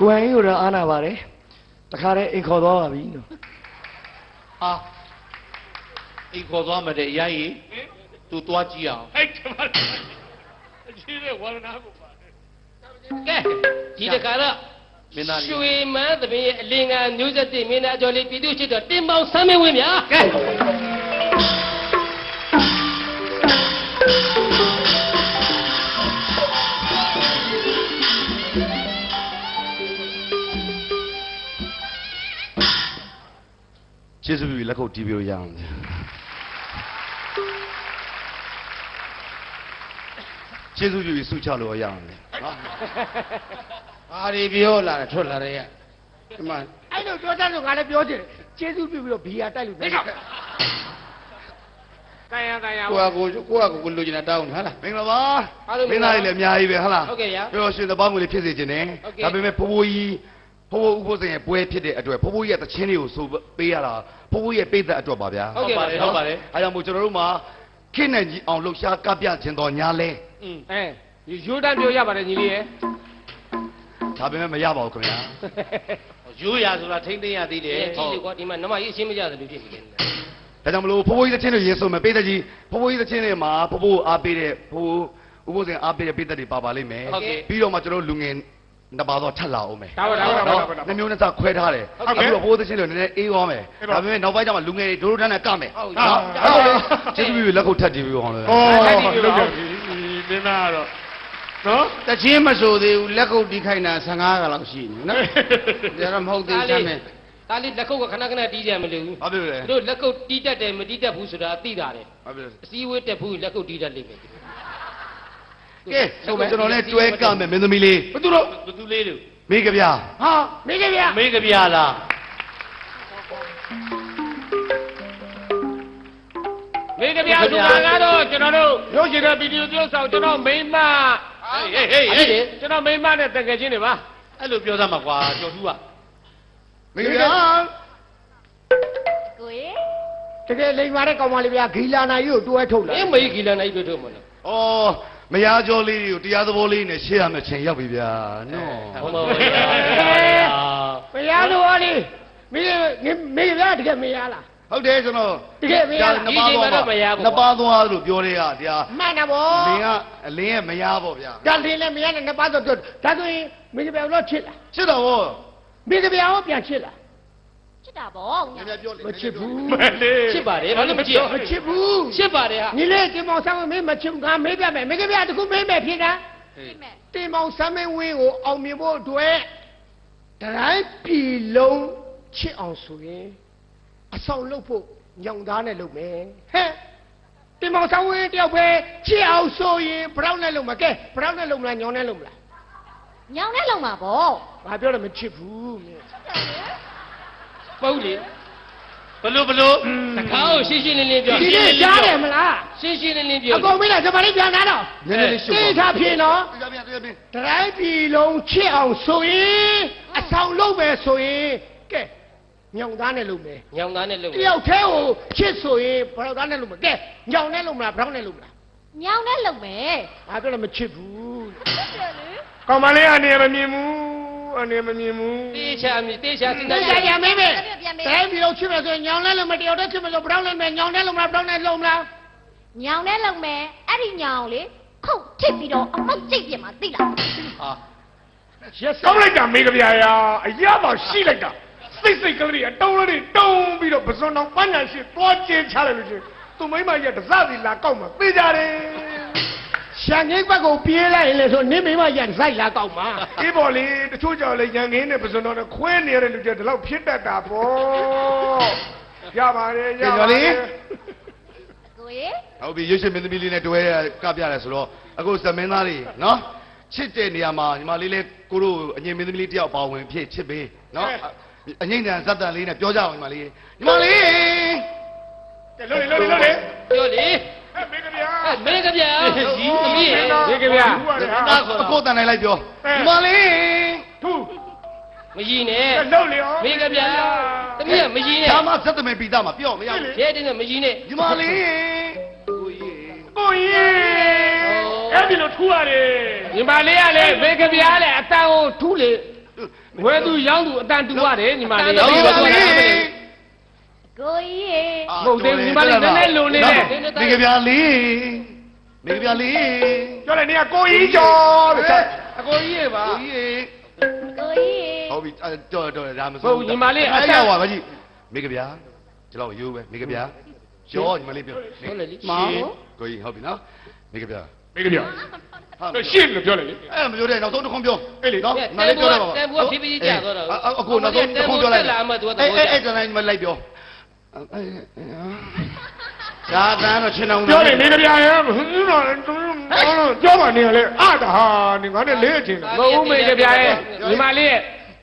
ကိုဟန်ကြီးကိုတော့အားနာပါတယ်တခါတည်းအိမ်ခေါ်သွားပါပြီနော်ဟာအိမ်ခေါ်သွားမယ်တဲ့အရာကြီးသူသွားကြည့်အောင်အဲ့ကျမအကြီးတဲ့ဝါရဏကိုပါကဲဒီတခါတော့မင်းသားလေးရွှေမန်းသမီးရဲ့အလင်္ကာမျိုးဆက်တဲ့မင်းသားကျော်လေးပြည်သူချစ်တော်တင်ပေါင်းဆမ်းမင်းဝင်းဗျာကဲ ကျေးဇူးပြုပြီးလက်ခုပ်တီးပြလို့ရအောင်ကျေးဇူးပြုပြီးဆုချလို့ရအောင်လေနော်ဘာတွေပြောလာတယ်ထွက်လာတယ်ရဒီမှာအဲ့လိုပြောတတ်လို့ငါလည်းပြောချင်တယ်ကျေးဇူးပြုပြီးတော့ဘီယာတိုက်လို့ဒီကောင်တန်ရတန်ရကိုကကိုကိုကကိုလူကျင်တာတောင်းတယ်ဟာလားမင်္ဂလာပါမင်းသားကြီးလည်းအများကြီးပဲဟုတ်လားဟုတ်ကဲ့ဗျာပြောရှင်သဘောင်းကိုလေးဖြစ်စေခြင်းနဲ့ဟုတ်ကဲ့ဒါပေမဲ့ဖိုးဖိုးကြီး ဖိုးဖိုးဥပုသ်ရဲ့ပွဲဖြစ်တဲ့အတွက်ဖိုးဖိုးကြီးရဲ့တခြင်းတွေကိုဆိုပေးရတာဖိုးဖိုးရဲ့ပိတ်သက်အတွက်ပါဗျာဟုတ်ကဲ့ပါဟုတ်ပါတယ်အဲကြောင့်မို့ကျွန်တော်တို့မှာခိနဲ့ကြီးအောင်လှုပ်ရှားကပ်ပြခြင်းတော်ညာလဲอืมအဲရိုးတန်းပြောရပါတယ်ညီလေးရဲ့ဒါပေမဲ့မရပါဘူးခင်ဗျာရိုးရဆိုတာထိမ့်သိမ်းရသေးတယ်ကြည့်လေကွာဒီမှာနမကြီးအရှင်းမကြသလိုဖြစ်နေတယ်ဒါကြောင့်မလို့ဖိုးဖိုးကြီးတခြင်းတွေရေဆိုမယ်ပိတ်သက်ကြီးဖိုးဖိုးကြီးတခြင်းတွေမှာဖိုးဖိုးအားပေးတဲ့ဖိုးဥပုသ်အားပေးတဲ့ပိတ်သက်တွေပါပါလိမ့်မယ်ဟုတ်ကဲ့ပြီးတော့မှကျွန်တော်တို့လူငယ် နှစ်ပါးတော့ထပ်လာအောင်မယ်ဒါပါဒါပါဒါပါဒါပါနှမျိုးနဲ့စခွဲထားတယ်ဟုတ်ကဲ့အခုတော့ဖိုးသချင်းတွေနည်းနည်းအေးသွားမယ်အေးပါဒါပေမဲ့နောက်ပိုင်းကျမှလူငယ်တွေဒိုးဒိုးတန်းနဲ့ကမယ်ဟုတ်နော်ဟုတ်ကဲ့ကျေးဇူးပြုလက်ခုပ်ထပ်ကြည့်ပြီးအောင်လေဩလောက်ကြပြီဒီနာတော့နော်တချင်းမဆိုသေးဘူးလက်ကုပ်တီးခိုင်းတာ15ကလောက်ရှိနေနော်ဒါတော့မဟုတ်သေးဒါဘူးလေးမယ်ဒါလေးလက်ကုပ်ကခဏခဏတီးကြမလို့ဘူးဘာဖြစ်လို့လဲတို့လက်ကုပ်တီးတတ်တယ်မတီးတတ်ဘူးဆိုတာသိတာတယ်ဘာဖြစ်လို့လဲအစည်းအဝေးတက်ဘူးလက်ကုပ်တီးတတ်လိမ့်မယ် ကဲဆိုတော့ကျွန်တော်လည်းတွဲကမယ်မင်းသမီးလေးဘသူတို့ဘသူလေးတို့မိကဗျာဟာမိခင်ဗျာမေးကြပြလားမိကဗျာဆိုတာကတော့ကျွန်တော်တို့ရုပ်ရှင်တဲ့ဗီဒီယိုပြုတ်ဆောင်ကျွန်တော်မိန်းမဟေးဟေးဟေးဟေးကျွန်တော်မိန်းမနဲ့တကယ်ချင်းတွေပါအဲ့လိုပြောသားမှာကွာကျော်ထူးကမိကဗျာကိုရေတကယ်လိမ်ပါတဲ့ကောင်မလေးဗျာဂီလာနိုင်ကိုတွဲထုတ်လာအေးမေးကီလန်နိုင်တွေ့ထုတ်မလားဩ မယားကျော်လေးတွေကိုတရားသဘောလေးနဲ့ရှေ့ရမယ်ချိန်ရောက်ပြီဗျာနော်ဟုတ်ပါဘူးမရလို့ဟာလေမိခင်မိခင်ဗျာတကယ်မရလားဟုတ်တယ်ကျွန်တော်တကယ်မရလားနှစ်ပါးသွားနှစ်ပါးသွားလို့ပြောရဲရတရားမှန်တာဗောလင်းကအလင်းရဲ့မယားပေါ့ဗျာဒါလင်းလည်းမရနဲ့နှစ်ပါးတော့ပြောဒါဆိုရင်မိခင်ဗျာတော့ချစ်လားချစ်တော်ဗောမိခင်ဗျာရောပြန်ချစ်လားချ စ်တာဗောညညပြောလေမချစ်ဘူးမလေးချစ်ပါတယ်ဘာလို့မချစ်မချစ်ဘူးချစ်ပါတယ်ဟာညီလေးတင်မောင်ဆမ်းမင်းမချစ်ဘူးငါမေးပြမယ်မိခင်ဗျာတခုမေးမယ်ဖြစ်တာပြိမဲ့တင်မောင်ဆမ်းမင်းဝင်းကိုအောင်မြင်ဖို့အတွက်တတိုင်းပြည်လုံးချစ်အောင်ဆိုရင်အဆောင်လုပ်ဖို့ညောင်သားနဲ့လုပ်မယ်ဟဲ့တင်မောင်ဆမ်းဝင်းတယောက်ပဲချစ်အောင်ဆိုရင်ဘရောင်းနဲ့လုပ်မှာကဲဘရောင်းနဲ့လုပ်မလားညောင်နဲ့လုပ်မလားညောင်နဲ့လုံမှာဗောငါပြောတယ်မချစ်ဘူးမင်း ပုတ်လေဘလို့ဘလို့တခါကိုရှင်းရှင်းလင်းလင်းပြောဒီနေ့ကြားတယ်မလားရှင်းရှင်းလင်းလင်းပြောအကုန်မင်းလားဇမလေးပြန်လာတော့နည်းနည်းလေးရှုပ်သိထားဖြစ်နော်ပြပြပြပြတတိုင်းပြည်လုံးချစ်အောင်ဆိုရင်အဆောင်လုပ်မယ်ဆိုရင်ကဲညောင်သားနဲ့လုပ်မယ်ညောင်သားနဲ့လုံတယောက်တည်းကိုချစ်ဆိုရင်ဘရောက်သားနဲ့လုပ်မယ်ကဲညောင်နဲ့လုပ်မလားဘရောက်နဲ့လုပ်မလားညောင်နဲ့လုံမယ်ငါပြောတယ်မချစ်ဘူးကောင်မလေးအနေမမြင်ဘူး အနေမမြင်ဘူးတေးချာမြတေးချာစဉ်းတစားကယ်ရမေးမေးပြန်မေးတိုင်းပြည်လုံးချစ်မယ်ဆိုရင်ညောင်နဲ့လုပ်မယ်တယောက်တည်းချစ်မယ်ဆိုဘရောက်နဲ့မယ်ညောင်နဲ့လုပ်မလားဘရောက်နဲ့လုပ်မလားညောင်နဲ့လုံမယ်အဲ့ဒီညောင်လေခုတ်ထစ်ပြီးတော့အမောက်ကျိတ်ပြင်မှာသိလားဟာရက်စကောင်းလိုက်တာမိကဗျာရာအရသာရှိလိုက်တာစိတ်စိတ်ကလေးအတုံးလေးတုံးပြီးတော့ပစွန်တော်ပန်းညာရှိသွားကျင်းချလိုက်လို့ချင်းသူမိမရဲ့တစစီလာကောက်မှာသိကြတယ် ရှန်ငိမ့်ဘက်ကိုပြေးလိုက်ရင်လေဆိုနင်းမိမရန်ဆိုင်လာကောက်မှာအေးပေါ်လေတချို့ကြောင့်လေရန်ကင်းနဲ့ပစွန်တော်နဲ့ခွဲနေရတဲ့လူတွေဒီလောက်ဖြစ်တတ်တာပေါ့ရပါတယ်ရပါတယ်ကိုရေဟုတ်ပြီရွှေရှင်မင်းသမီးလေးနဲ့တွဲကပြရတယ်ဆိုတော့အခုသမင်းသားလေးနော်ချစ်တဲ့နေရာမှာညီမလေးလေးကိုတို့အငြိမ်မင်းသမီးလေးတယောက်ပါဝင်ဖြစ်ချစ်ပေးနော်အငြိမ်တန်ဇက်တန်လေးနဲ့ပြောကြအောင်ညီမလေးညီမလေးကဲလို့လေလို့လေလို့လေပြောလေ ဟဲ့မိကဗျာအဲမင်းကဗျာကြီးသမီးရဲ့မိကဗျာအကိုတန်နိုင်လိုက်ပြောညီမလေးသူမကြီးနဲ့ကဲလို့လေရောမင်းကဗျာသမီးကမကြီးနဲ့ဒါမှဇက်တမင်ပိသားမှာပြောမရဘူးရဲတင်းနဲ့မကြီးနဲ့ညီမလေးကိုကြီးကိုကြီးအဲ့ဒီလိုထူရတယ်ညီမလေးကလေမိကဗျာလေအတန်ကိုထူလေမဝဲသူရောင်းသူအတန်တူရတယ်ညီမလေးဟုတ်ပြီပါ ကွာကိုကြီးရေမဟုတ်သေးဘူးညီမလေးနည်းနည်းလုံနေတယ်မိကဗျာလေးမိကဗျာလေးပြောလိုက်နေကကိုကြီးကျော်လို့ဆက်အကိုကြီးရေပါကိုကြီးကိုကြီးရေဟုတ်ပြီအဲ့တော်တော်ဒါမဟုတ်ညီမလေးအအဲ့တရန်ပါမကြီးမိကဗျာကျွန်တော်ရိုးပဲမိကဗျာကျော်ညီမလေးပြောဟုတ်လေလေမောင်ကိုကြီးဟုတ်ပြီနော်မိကဗျာမိကပြောဟာရှင်းလို့ပြောလိုက်လေအဲ့မပြောတဲ့နောက်ဆုံးတစ်ခွန်းပြောအေးလေနော်တနားန်လေးဖိုးပြောတော့တန်ဖိုးဖြည်းဖြည်းကြာတော့တော့အခုနောက်ဆုံးတစ်ခွန်းပြောလိုက်လာမှသူကအဲ့တော့အဲ့အဲ့တန်းညီမလိုက်ပြော ဒါတန်းတော့ချင်းအောင်ပြောလေမိကပြောရဲ့ဟင်းတော့ပြောပါနေလေအာတာဟာနေငါနဲ့လေးအချင်းမဟုတ်မေကြပြရဲ့ညီမလေးရဲ့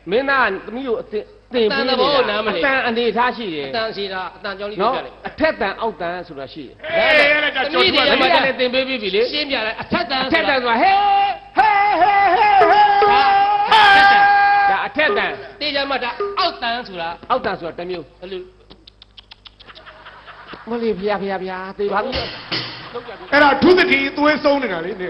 မင်းသားသမီးကိုအတင်တင်ပြီးနေတာအတန်အနေထားရှိတယ်အတန်စီတာအတန်ကြောင်းလေးနော်ပြပြလိုက်အထက်တန်အောက်တန်ဆိုတာရှိတယ်အေးအဲ့ဒါကြော်ဒီကျွတ်ကတယ်လည်းတင်ပေးပြီးပြီလေရှင်းပြလိုက်အထက်တန်အထက်တန်ဆိုတာဟဲဟဲဟဲဟဲဟဲဒါအထက်တန်တေးကြမှာဒါအောက်တန်ဆိုတာအောက်တန်ဆိုတာတစ်မျိုးဘယ်လို မလေးဖျားဖျားဖျားသေပါပြီအဲ့ဒါသူသတိသွေးဆုံးနေတာလေနေ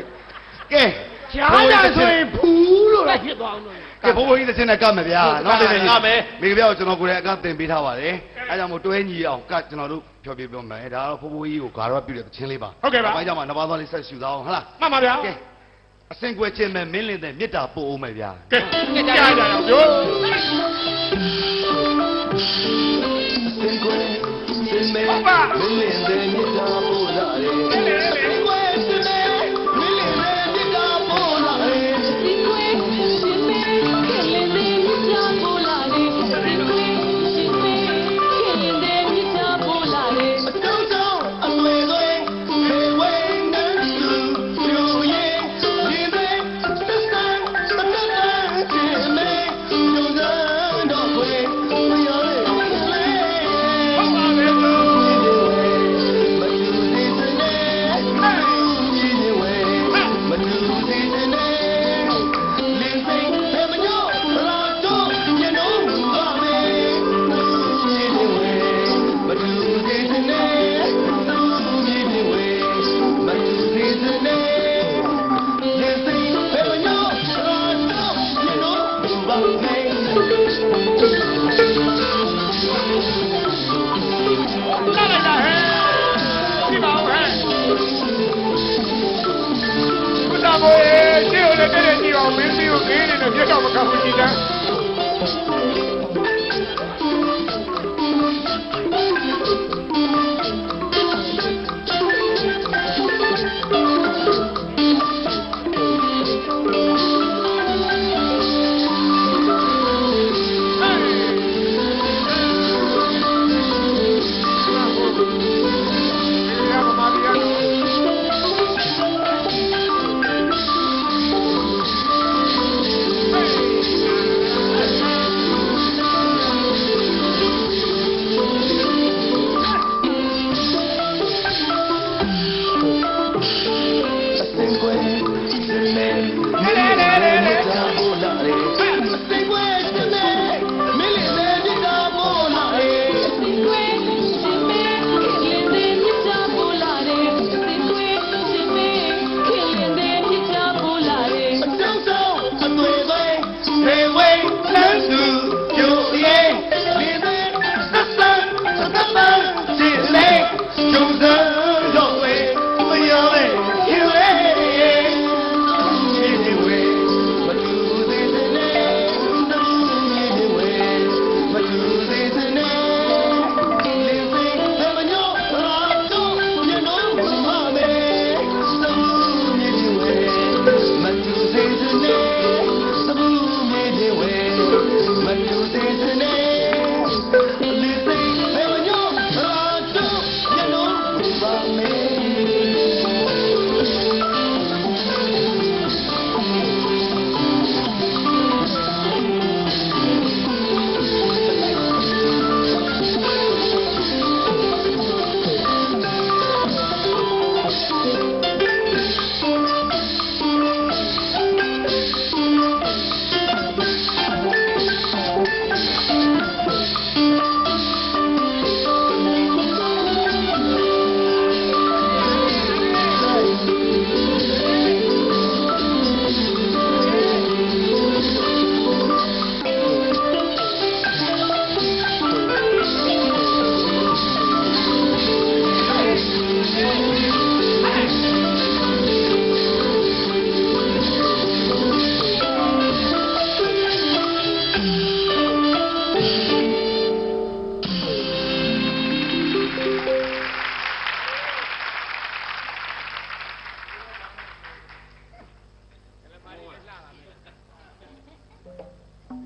ကဲရှားတာဆိုရင်ဘူးလို့လည်းဖြစ်သွားအောင်လို့ကဲဘိုးဘိုးကြီးတစ်ချင်းနဲ့ကတ်မယ်ဗျာနော်တဲ့ကမယ်မိကဗျာကိုကျွန်တော်ကိုယ်လည်းအကတင်ပေးထားပါတယ်အဲကြောင့်မို့တွဲညီအောင်ကတ်ကျွန်တော်တို့ဖြောပြပြောမယ်ဒါတော့ဘိုးဘိုးကြီးကိုဂါတော့ပြုတဲ့တစ်ချင်းလေးပါဘာကြောင့်မှနှစ်ပါးသားလေးဆက်ရှူသားအောင်ဟုတ်လားမှန်ပါဗျာကဲအစင်ကွယ်ချင်းမဲ့မင်းလင်းတဲ့မေတ္တာပို့အောင်မယ်ဗျာကဲကြားကြအောင်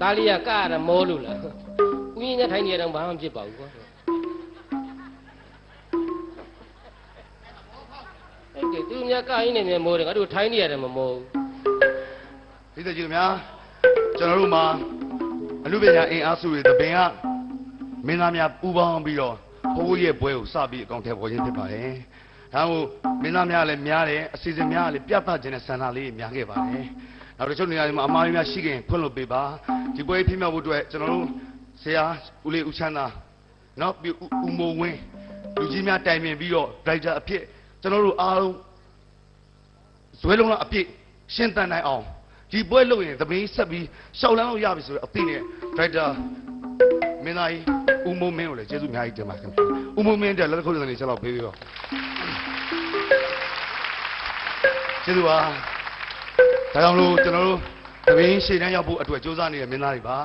ဒါလေးကကရတာမောလို့လားဦးရင်ကထိုင်နေရတော့ဘာမှဖြစ်ပါဘူးကွာအဲ့ဒီသူများကရင်းနေမြမောတယ်ငါတို့ထိုင်နေရတယ်မမောဘူးဒီသက်ကြီးတို့များကျွန်တော်တို့မှာအလူပညာအင်အားစုတွေတပင်ကမင်းသားများပူးပေါင်းပြီးတော့ဘိုးဘိုးရဲ့ဘွဲကိုစပြီးအကောင့်ထဲပေါ်ခြင်းဖြစ်ပါတယ်။ဒါမို့မင်းသားများလည်းများတယ်အစီအစဉ်များလည်းပြသခြင်းနဲ့ဆန္ဒလေးများခဲ့ပါတယ်။ နောက်တစ်ချို့နေရာတွေမှာအမားများရှိခင်ဖွင့်လို့ပေးပါဒီပွဲပြည့်မြောက်ဖို့အတွက်ကျွန်တော်တို့ဆရာဦးလေးဦးချမ်းသာနောက်ပြီးဦးမိုးဝင်းလူကြီးများတိုင်ပင်ပြီးတော့ဒရိုက်တာအဖြစ်ကျွန်တော်တို့အားလုံးဇွဲလုံးလားအပြည့်ရှင်းတန်နိုင်အောင်ဒီပွဲလုပ်ရင်သမီးဆက်ပြီးရှောက်လန်းလို့ရပြီဆိုတော့အသိနဲ့ဒရိုက်တာမင်းသားကြီးဦးမိုးမင်းကိုလည်းကျေးဇူးအများကြီးတင်ပါခင်ဗျဦးမိုးမင်းတဲ့လက်ခုပ်ကနေချက်တော့ပေးပြီးတော့ကျေးဇူးပါ ဒါကြောင့်လို့ကျွန်တော်တို့သမီးရှေ့တန်းရောက်ဖို့အတွက်စူးစမ်းနေတဲ့မင်းသားတွေပါ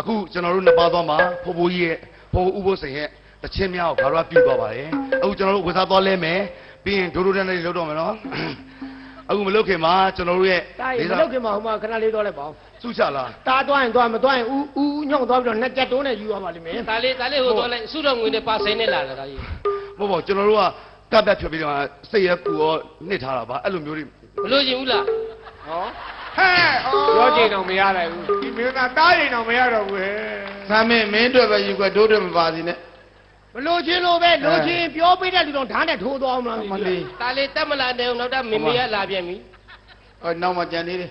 အခုကျွန်တော်တို့နှစ်ပါးသွားမှာဖိုးဖိုးကြီးရဲ့ဖိုးဦးဘိုးစိန်ရဲ့တချင်းများကိုဘာလို့ပြုသွားပါတယ်အခုကျွန်တော်တို့ဝစားသွားလဲမယ်ပြီးရင်ဒိုးဒိုးတန်းလေးလောက်တော့မယ်နော်အခုမလုတ်ခင်မှာကျွန်တော်တို့ရဲ့တားရင်မလုပ်ခင်မှာဟိုမှာခဏလေးတော့လိုက်ပါဦးစုချလားတားသွားရင်သွားမသွားရင်ဦးဦးညောင်းသွားပြီးတော့နှစ်ကြက်တိုးနဲ့ယူရပါလိမ့်မယ်ဒါလေးဒါလေးဟိုတော့လိုက်စုတော်ငွေနဲ့ပါဆိုင်နဲ့လာတာဒါကြီးမဟုတ်ပါဘူးကျွန်တော်တို့ကကပ်ပြတ်ဖြတ်ပြီးတော့စိတ်ရကူရောနှစ်ထားတာပါအဲ့လိုမျိုးတွေမလို့ချင်ဘူးလား ဟောဟဲ့အော်ပြောကြည့်တော့မရနိုင်ဘူးဒီမင်းသားတားရင်တော့မရတော့ဘူးဟဲ့ဆမ်းမင်းမင်းအတွက်ပဲယူကွက်ဒိုးအတွက်မပါစီနဲ့မလို့ချင်းလို့ပဲလို့ချင်းပြောပေးတဲ့လူတော့ဓာတ်နဲ့ထိုးသွားအောင်လားမလေးဒါလေးတက်မလာတဲ့နောက်တော့မမေကလာပြန်ပြီဟောနောက်မှကြံသေးတယ်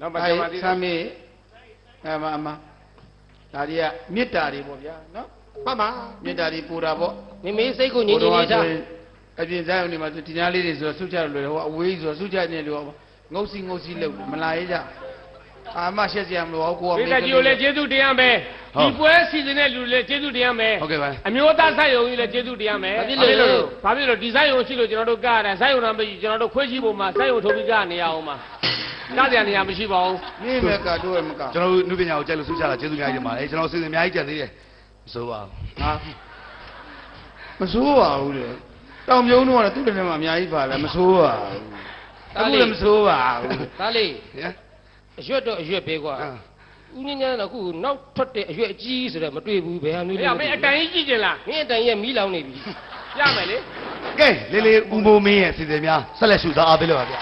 နောက်မှကျွန်မသိဆမ်းမင်းအမအမဒါတွေကမေတ္တာတွေပေါ့ဗျာနော်မှတ်ပါမေတ္တာတွေပူတာပေါ့မမေစိတ်ကိုငြိမ်ငြိမ်လေးထားအပြင်ဇာတ်ုံဒီမှာဒီညာလေးတွေဆိုတော့ဆုချလို့လေဟိုအဝေးဆိုတော့ဆုချနေလို့ ငုတ်စီငုတ်စီလုပ်မလာရေးကြအာမရှက်ကြမလို့ဟောကိုကပိဿကြီးကိုလည်းကျေးဇူးတင်ရမယ်ဒီပွဲစီစဉ်တဲ့လူတွေလည်းကျေးဇူးတင်ရမယ်ဟုတ်ကဲ့ပါအမျိုးသားဆိုင်ရုံကြီးလည်းကျေးဇူးတင်ရမယ်ဘာဖြစ်လို့လဲဘာဖြစ်လို့ဒီဆိုင်ရုံရှိလို့ကျွန်တော်တို့ကရတာဆိုင်ရုံတော့မရှိကျွန်တော်တို့ခွေးရှိဖို့မှာဆိုင်ရုံထုတ်ပြီးကနေရအောင်မှာကကြနေရမရှိပါဘူးနေမဲ့ကတို့ရမကကျွန်တော်တို့နုပညာကိုကြိုက်လို့စုချတာကျေးဇူးအများကြီးတင်ပါတယ်ကျွန်တော်စီစဉ်အများကြီးကြံသေးတယ်မစိုးပါဘူးဟာမဆိုးပါဘူးလေတောင်မြုံတော့ကသူ့တည်းမှာအများကြီးပါပဲမဆိုးပါဘူး အခုလည်းမဆိုးပါဘူးဒါလေးဟင်အရွက်တော့အရွက်ပဲကွာအာဦးညင်းညင်းတော့အခုနောက်ထွက်တဲ့အရွက်အကြီးဆိုတော့မတွေ့ဘူးဘယ်ဟာမျိုးအေးအမေအတန်ကြီးကြည့်ကြလားမင်းအတန်ရဲ့မီးလောင်နေပြီရမယ်လေကဲလေးလေးဦးမိုးမင်းရဲ့စီစဉ်များဆက်လက်ရှုသားအားပေးလို့ပါဗျာ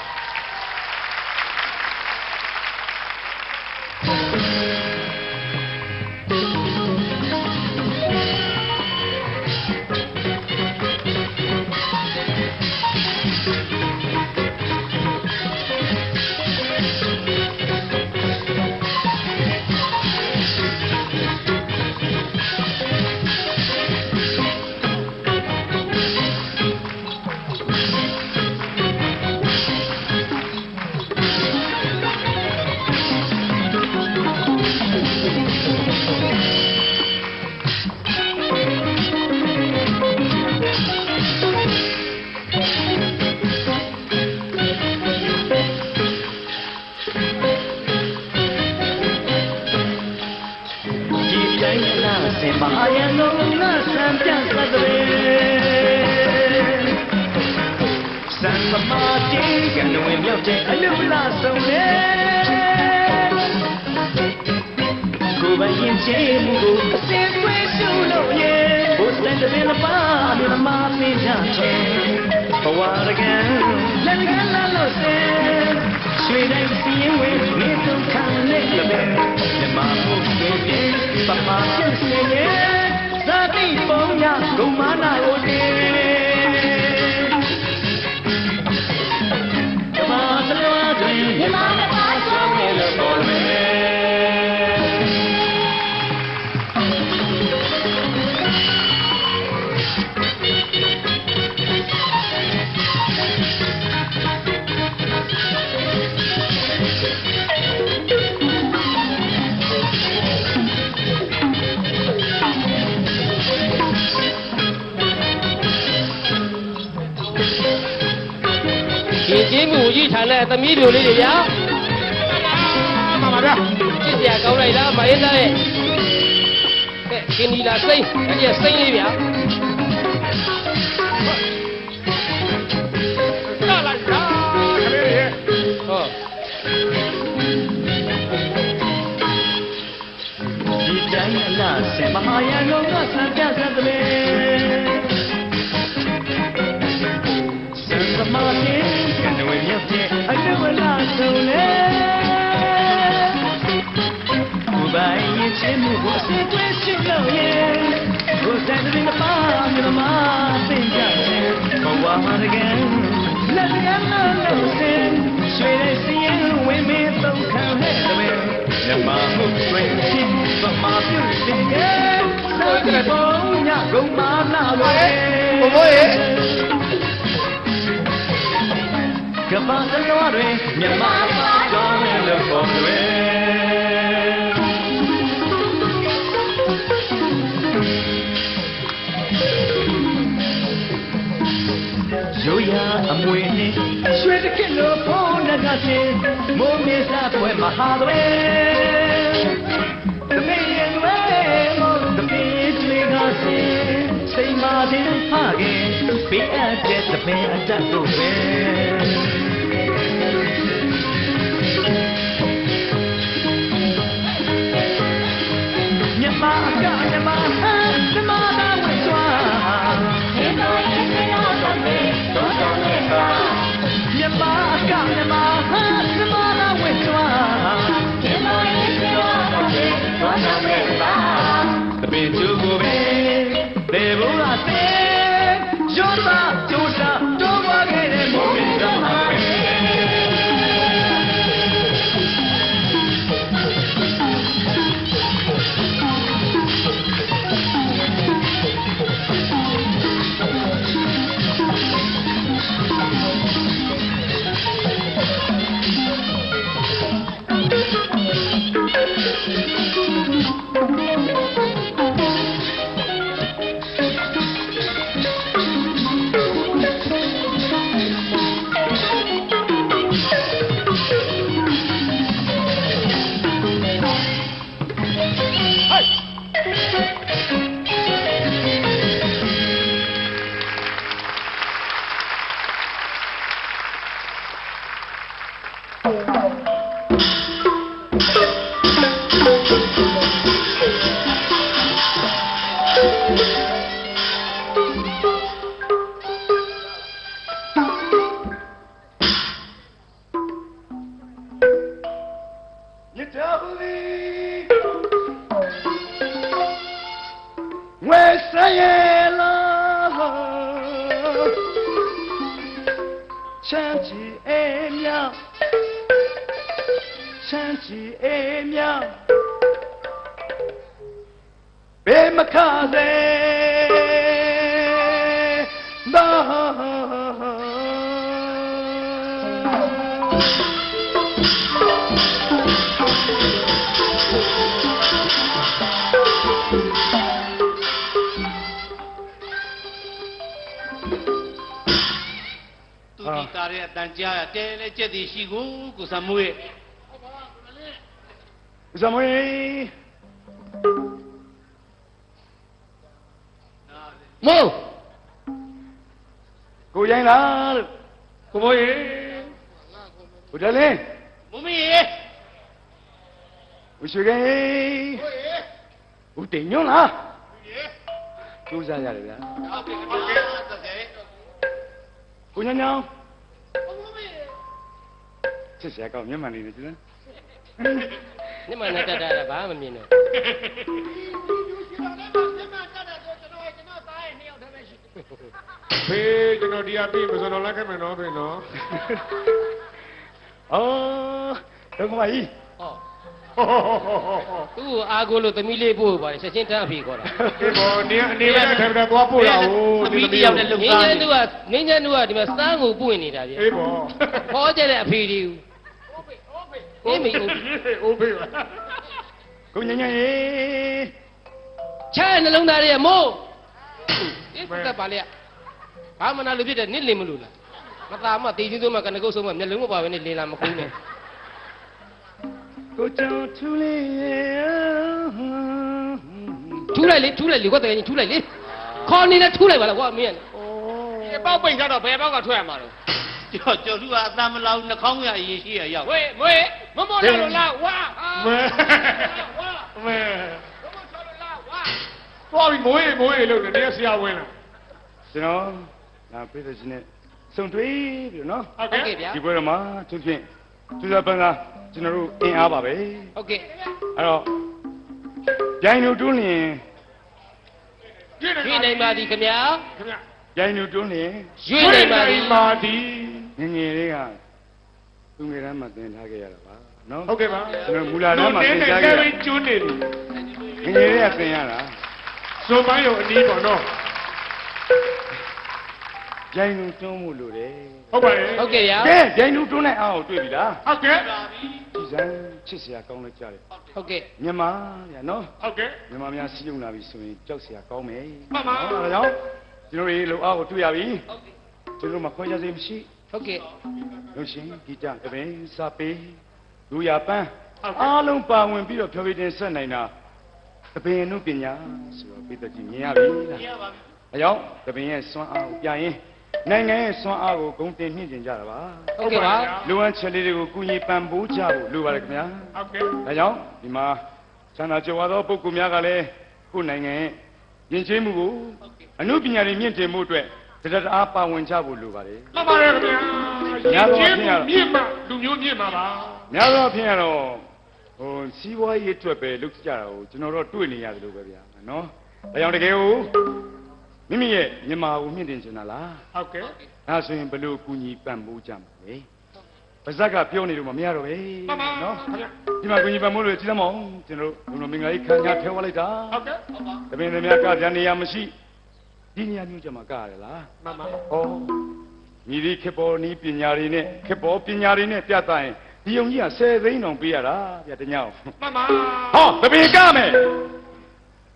ရင်ဝင်နေတော့ခံနေလည်းပဲမြမဖို့ပြေပြေပမာဖြစ်စေရဲ့ဇာ တဲ့သမီးလူလေးတွေရောက်မမရချစ်စရာကောင်းလိုက်လားမအေးသားရဲ့ကဲကင်းဒီလာစိမ့်အဲ့ဒီစိမ့်လေးဗျာလာလာခလေးရဲ့ဟောဒီတိုင်းအလားဆင်မဟာရန်ကုန်ကဆံပြဆံတလေး ဆုံးလဲကိုပိုင်ရင်ချင်းမှုကိုအစီအကွဲရှိလို့ရဲ့ကိုစံတဲ့ပါမြမသင်ကြတယ်ဘဝမှာတကယ်လက်ရမ်းလို့စင်ရွှေတဲ့စီရင်ဝင်မေးသုံးခံခဲ့တယ်မြမမှုတွင်ရှိပမာပြုတ်တင်ကဲဆိုတဲ့ဘုံညကုန်မာလာလို့ဘဘရဲ့ ပ္ပသလောတွေမြမကြောင်းနဲ့လို့ပေါ်တွေရိုးရာအမွေနဲ့ရွှေတခင်လို့ဖုန်းနကစင်မိုးမြေစာပွဲမဟာတွေသမီးရဲ့ဝဲမို့သမီးတွေကစင်စိတ်မာတဲ့ဖခင်ပေးအပ်တဲ့တပင်အတတ်တို့ပဲ မြ ချမ်းချီအေးမြောက်ချမ်းချီအေးမြောက်ဘေမခစေ ဒီတာတဲ့အတန်ကြားရတဲလဲကြက်တီရှိကိုကိုစမွေးဇမွေမို့ကိုရိုင်းလားလို့ကိုဘိုးရေကိုတလင်းမမီရေကိုရွှေကင်းကိုတင်ညွန့်လားကိုစားရတယ်ဗျာဟုတ်ကဲ့ဟုတ်ကဲ့တက်တယ်ကိုညောင်ညောင် စစ်စရာကောင်းမျက်မှန်လေးနဲ့ကျန်ညမနဲ့တက်တာလည်းဘာမှမမြင်နဲ့ဖေးကျွန်တော်ဒီအပြီးမစွန်တော်လက်ခဲ့မယ်နော်ဖေးနော်အော်တော့ကမကြီးဟောသူ့ကိုအားကိုလို့သမီးလေးပို့ပါတယ်ချက်ချင်းတန်းအဖေခေါ်တာဒီဘောနေအနေနဲ့ထိုင်ပြီးတော့သွားပို့တာဟိုသမီးတယောက်နဲ့လုံငင်းသားချနေမ်းသူကငင်းချမ်းသူကဒီမှာစမ်းကိုပွင့်နေတာဗျအေးဘောခေါ်ကြတဲ့အဖေဒီဦး အေးမေဦးအိုးဖေးပါကိုညောင်ညောင်ရေချမ်းနှလုံးသားရဲ့မို့အေးတက်ပါလေဘာမနာလို့ဖြစ်တယ်နစ်လင်မလို့လားမသားမတီးချင်းဆုံးမကနကုတ်ဆုံးမမျက်လုံးမပါဘဲနဲ့လင်လာမခုံးနဲ့ကိုကြောင်ထူလေးထူးလိုက်လေထူးလိုက်လေကွာတကယ်ကြီးထူးလိုက်လေခေါ်နေလဲထူးလိုက်ပါလားကွာမင်း ဒီပေါက်ပိတ်ကြတော့ဘယ်ပေါက်ကထွက်ရမှာလဲကျော်ကျော်သူကအတန်မလောက်နှာခေါင်းရအရင်ရှိရရောက်ဝေးမွေးမမောလာလို့လားဝါမဲဝါမဲမမောချလို့လားဝါသွားပြီးမိုးရေမိုးရေလို့နေဆရာဝင်လာကျွန်တော်ငါပြေးတဲ့ရှင်နဲ့စုံတွေးပြီးတော့နော်ဟုတ်ဟုတ်ကဲ့ကဲ့ဗျာဒီပွဲတော်မှာသူဖြင့်သူစားပန်းကကျွန်တော်တို့အင်အားပါပဲဟုတ်ကဲ့အဲ့တော့ပြဂျိုင်းတို့တွန်းလင်ရွေးနိုင်ပါသည်ခင်ဗျာခင်ဗျ ဂျိုင်းတို့တွန်းလင်ရွေးနိုင်ပါသည်ပါသည်ငယ်ငယ်လေးကသူငယ်တန်းမှာသင်ထားခဲ့ရတာပါနော်ဟုတ်ကဲ့ပါကျွန်တော်မူလာတန်းမှာသင်ထားခဲ့ရကျွန်းနေတယ်ငယ်ငယ်လေးကသင်ရတာဆိုပိုင်းရောအနည်းပေါ့နော်ဂျိုင်းတို့တွန်းမှုလို့တယ်ဟုတ်ပါရဲ့ဟုတ်ကဲ့ဗျာကဲဂျိုင်းတို့တွန်းလိုက်အောင်တွေ့ပြီလားဟုတ်ကဲ့ဒီဇိုင်းချစ်စရာကောင်းလိုက်ကြတယ်ဟုတ်ကဲ့မြန်မာဗျာနော်ဟုတ်ကဲ့မြန်မာများစီးရုံလာပြီဆိုရင်ကြောက်စရာကောင်းမယ်မှန်ပါနော်ဒါကြောင့် ကျွန်တော်တို့လုံအားကိုတွေ့ရပြီကျွန်တော်တို့မှာခွဲခြားစိတ်မရှိဟုတ်ကဲ့လို့ရှရင်ဂီတတပင်စာပေလူရပန်းအားလုံးပါဝင်ပြီးတော့ဖြောပြတင်ဆက်နိုင်တာတပင်အမှုပညာဆိုတော့ပြည်သက်ကြီးမြင်ရပြီလားမြင်ရပါပြီဒါကြောင့်တပင်ရဲ့စွမ်းအားကိုပြရင်နိုင်ငံရဲ့စွမ်းအားကိုဂုဏ်တင်မြင့်တင်ကြတာပါဟုတ်ကဲ့ပါလူဝမ်းချက်လေးတွေကိုကုညီပံ့ပိုးကြဖို့လိုပါတယ်ခင်ဗျာဟုတ်ကဲ့ဒါကြောင့်ဒီမှာဆန္ဒကြွားသောပုဂ္ဂိုလ်များကလည်းကိုယ်နိုင်ငံရဲ့ ယဉ်ကျေးမှုကိုအမှုပညာတွေမြင့်တင်မှုအတွက်တရတအားပါဝင်ကြဖို့လိုပါတယ်မှန်ပါတယ်ခင်ဗျာရင်ကျေးမှုမြင့်မှလူမျိုးမြင့်မှာပါ။များသောအားဖြင့်ကတော့ဟိုစီးပွားရေးအတွက်ပဲလုပ်ကြတာကိုကျွန်တော်တို့တွေ့နေရတယ်လို့ပဲဗျာနော်။ဒါကြောင့်တကယ်ကိုမိမိရဲ့မြန်မာကိုမြင့်တင်ချင်တာလားဟုတ်ကဲ့။ဒါဆိုရင်ဘယ်လို့ကူညီပံ့ပိုးကြမှာလဲ။ ပါဇက်ကပြောနေလို့မရတော့ပဲမှန်ပါနော်ခင်ဗျာ။ဒီမှာကူညီပံ့ပိုးလို့ကြည့်သမောင်းကျွန်တော်တို့ဘုံတော်မင်္ဂလာကြီးခံရထဲဝလိုက်တာဟုတ်ကဲ့။တပင်တွေများကကြနေရမရှိဒီနေရာမျိုးကြမှာကရတယ်လားမှန်ပါ။ဟောမြည်ဒီခေတ်ပေါ်နီးပညာတွေနဲ့ခေတ်ပေါ်ပညာတွေနဲ့ပြသရင်ဒီုံကြီးက10သိန်းတောင်ပေးရတာဗျတညောင်မှန်ပါဟောတပင်ကမယ်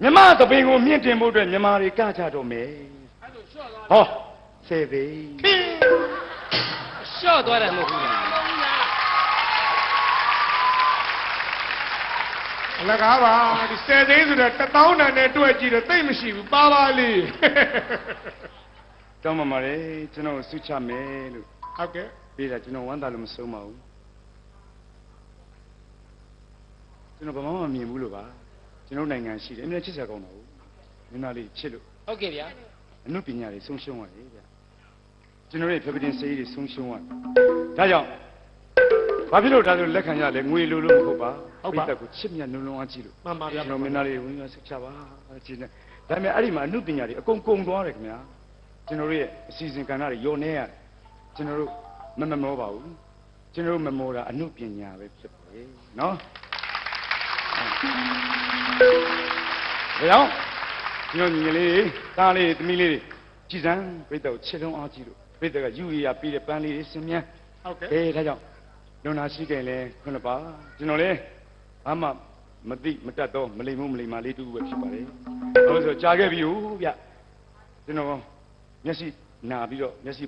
မြမတပင်ကိုမြင့်တင်ဖို့အတွက်မြမတွေကကြတော့မယ်ဟော10သိန်းရှော့သွားတယ်မဟုတ်ဘူး အလကားပါဒီဆယ်သိန်းဆိုတော့တပေါင်းတန်နဲ့တွေ့ကြည့်တော့သိမ့်မရှိဘူးပါပါလေးတောင်းပါပါလေကျွန်တော်ဆုချမယ်လို့ဟုတ်ကဲ့ပြီးတာကျွန်တော်ဝမ်းသာလို့မဆုံးပါဘူးကျွန်တော်ဘာမှမမြင်ဘူးလို့ပါကျွန်တော်နိုင်ငံရှိတယ်အမြဲချစ်စရာကောင်းတာဘူးမင်းသားလေးချစ်လို့ဟုတ်ကဲ့ဗျာအမှုပညာတွေဆုံးရှုံးရတယ်ဗျကျွန်တော်ရဲ့ဖြပတင်စေးတွေဆုံးရှုံးရတယ်ဒါကြောင့် ဘာဖြစ်လို့ဒါဆိုလက်ခံရလဲငွေလိုလို့မဟုတ်ပါပိတ်သက်ကိုချစ်မြတ်နှလုံးအားကြည့်လို့မှန်ပါဗျာကျွန်တော်မင်းသားလေးဝင်ရ sức ချပါကြည့်နေဒါပေမဲ့အဲ့ဒီမှာအမှုပညာတွေအကုန်ကုန်သွားတယ်ခင်ဗျာကျွန်တော်တို့ရဲ့အစီအစဉ်ကဏ္ဍတွေယောနေရတယ်ကျွန်တော်တို့မမမောပါဘူးကျွန်တော်တို့မမောတာအမှုပညာပဲဖြစ်ပါတယ်နော်ဘယ်အောင်ကျွန်တော်ညီကလေးတားလေးသမီးလေးကြည်စမ်းပြိတ္တကိုချစ်လုံးအားကြည့်လို့ပြိတ္တကယူရရပြီးတဲ့ပန်းလေးတွေစင်မြန်းဟုတ်ကဲ့အေးဒါကြောင့် လွန်နာရှိခင်လဲခွန်းလပါကျွန်တော်လဲဘာမှမသိမတတ်တော့မလိမ်မို့မလိမ်မာလေးတူပဲဖြစ်ပါတယ်။ဘာလို့လဲဆိုတော့ကြာခဲ့ပြီဟုတ်ဗျ။ကျွန်တော်မျက်စိနာပြီးတော့မျက်စိ